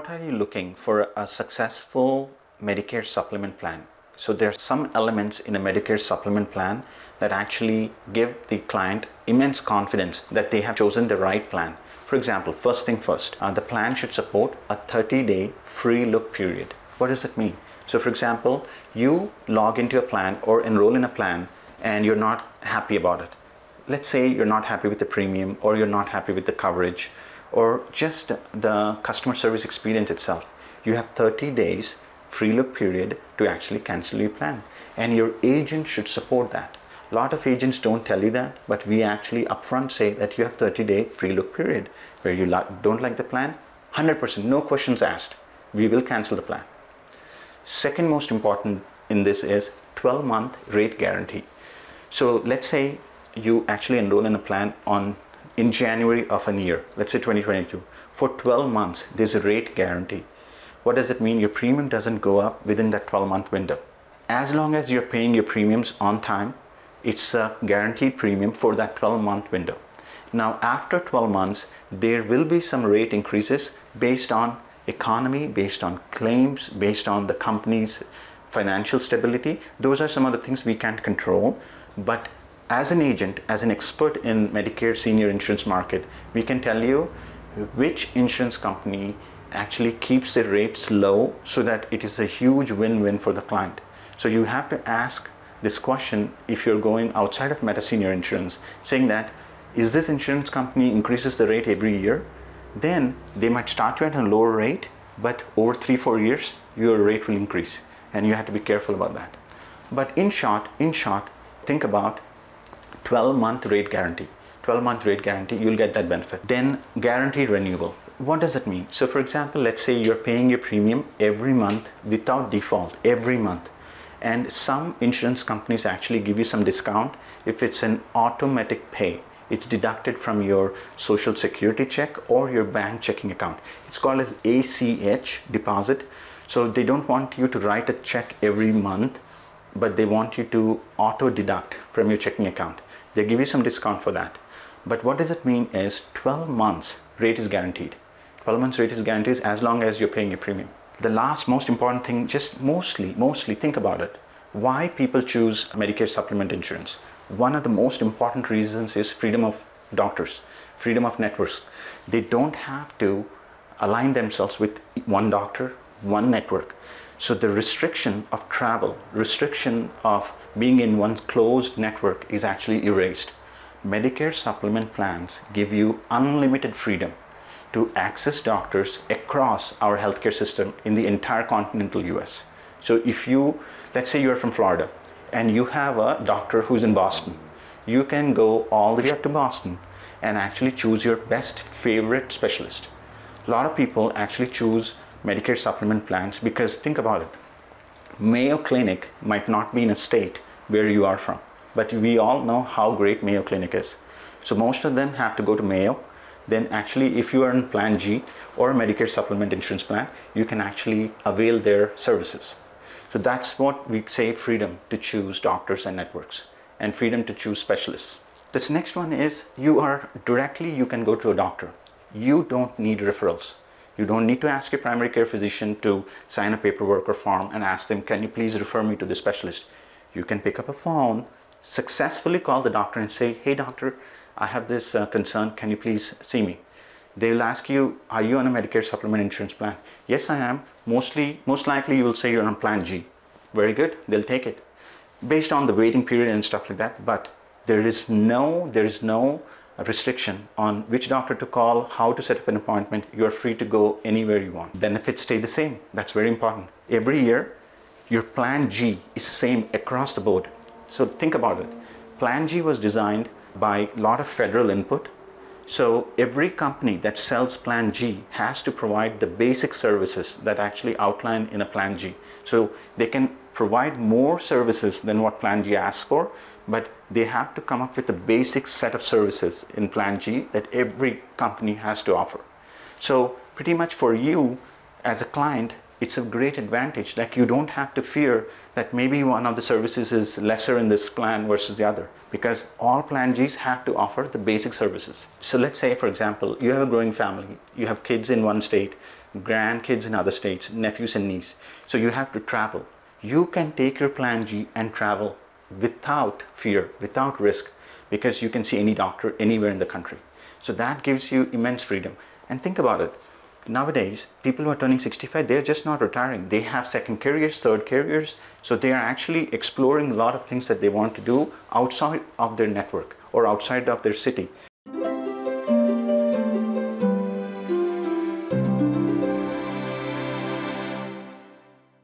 what are you looking for a successful Medicare supplement plan? So there are some elements in a Medicare supplement plan that actually give the client immense confidence that they have chosen the right plan. For example, first thing first, uh, the plan should support a 30 day free look period. What does it mean? So, for example, you log into a plan or enroll in a plan and you're not happy about it. Let's say you're not happy with the premium or you're not happy with the coverage or just the customer service experience itself. You have 30 days free look period to actually cancel your plan and your agent should support that. A lot of agents don't tell you that, but we actually upfront say that you have 30 day free look period where you don't like the plan, 100%, no questions asked. We will cancel the plan. Second most important in this is 12 month rate guarantee. So let's say you actually enroll in a plan on in January of a year, let's say 2022. For 12 months, there's a rate guarantee. What does it mean? Your premium doesn't go up within that 12 month window. As long as you're paying your premiums on time, it's a guaranteed premium for that 12 month window. Now, after 12 months, there will be some rate increases based on economy, based on claims, based on the company's financial stability. Those are some of the things we can't control. But as an agent, as an expert in Medicare senior insurance market, we can tell you which insurance company actually keeps the rates low so that it is a huge win-win for the client. So you have to ask this question if you're going outside of Meta Senior Insurance, saying that is this insurance company increases the rate every year? Then they might start you at a lower rate, but over three, four years, your rate will increase, and you have to be careful about that. But in short, in short, think about 12 month rate guarantee. 12 month rate guarantee, you'll get that benefit. Then guaranteed renewal. What does it mean? So for example, let's say you're paying your premium every month without default, every month and some insurance companies actually give you some discount if it's an automatic pay it's deducted from your social security check or your bank checking account it's called as ACH deposit so they don't want you to write a check every month but they want you to auto deduct from your checking account they give you some discount for that but what does it mean is 12 months rate is guaranteed 12 months rate is guaranteed as long as you're paying your premium the last most important thing, just mostly, mostly think about it. Why people choose Medicare supplement insurance? One of the most important reasons is freedom of doctors, freedom of networks. They don't have to align themselves with one doctor, one network. So the restriction of travel, restriction of being in one closed network is actually erased. Medicare supplement plans give you unlimited freedom to access doctors across our healthcare system in the entire continental US. So if you, let's say you're from Florida and you have a doctor who's in Boston, you can go all the way up to Boston and actually choose your best favorite specialist. A lot of people actually choose Medicare supplement plans because think about it. Mayo Clinic might not be in a state where you are from, but we all know how great Mayo Clinic is. So most of them have to go to Mayo then actually if you are in plan G or Medicare supplement insurance plan, you can actually avail their services. So that's what we say freedom to choose doctors and networks and freedom to choose specialists. This next one is you are directly, you can go to a doctor. You don't need referrals. You don't need to ask your primary care physician to sign a paperwork or form and ask them, can you please refer me to the specialist? You can pick up a phone, successfully call the doctor and say, hey doctor, I have this uh, concern, can you please see me? They'll ask you, are you on a Medicare supplement insurance plan? Yes, I am. Mostly, most likely you will say you're on plan G. Very good, they'll take it. Based on the waiting period and stuff like that, but there is no, there is no restriction on which doctor to call, how to set up an appointment. You're free to go anywhere you want. Benefits stay the same. That's very important. Every year, your plan G is same across the board. So think about it. Plan G was designed by a lot of federal input. So every company that sells Plan G has to provide the basic services that actually outline in a Plan G. So they can provide more services than what Plan G asks for, but they have to come up with a basic set of services in Plan G that every company has to offer. So pretty much for you as a client, it's a great advantage. Like you don't have to fear that maybe one of the services is lesser in this plan versus the other because all plan Gs have to offer the basic services. So let's say, for example, you have a growing family, you have kids in one state, grandkids in other states, nephews and nieces. So you have to travel. You can take your plan G and travel without fear, without risk, because you can see any doctor anywhere in the country. So that gives you immense freedom. And think about it. Nowadays, people who are turning 65, they're just not retiring. They have second careers, third careers. So they are actually exploring a lot of things that they want to do outside of their network or outside of their city.